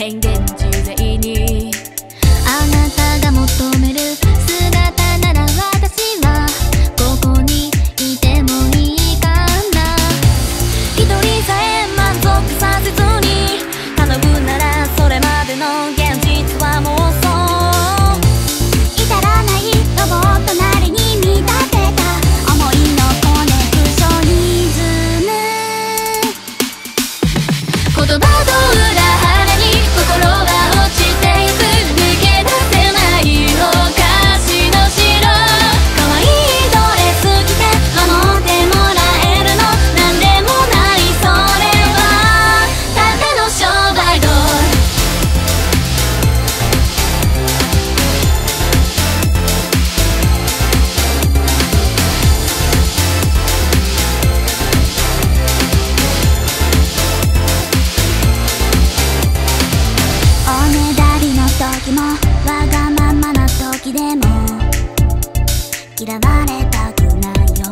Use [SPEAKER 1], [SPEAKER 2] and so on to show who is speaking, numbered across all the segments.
[SPEAKER 1] 変幻自在にあなたが求める姿なら私はここにいてもいいかな。一人さえ満足させず
[SPEAKER 2] わがままな時でも嫌われたくないよ。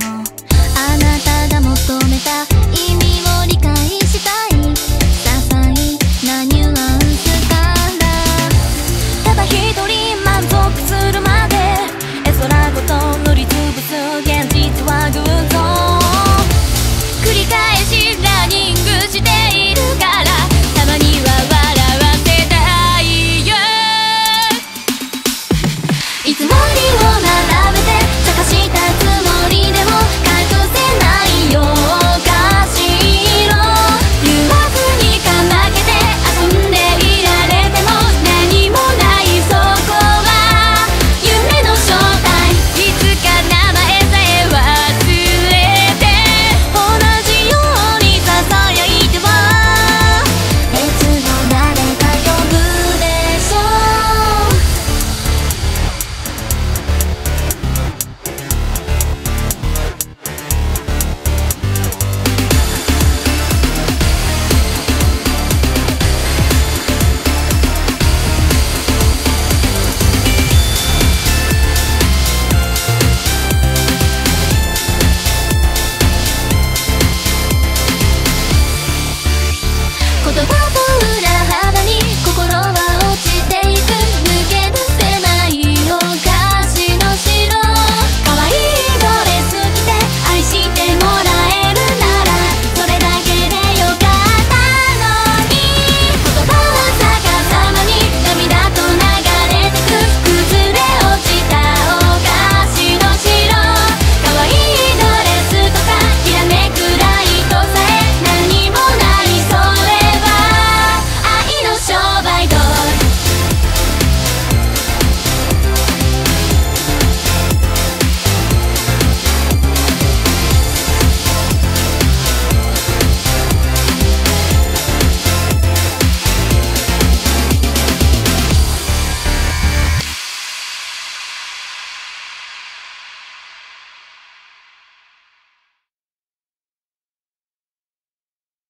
[SPEAKER 1] あなたが